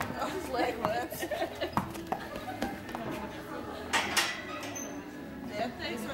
I was like, what? that thing's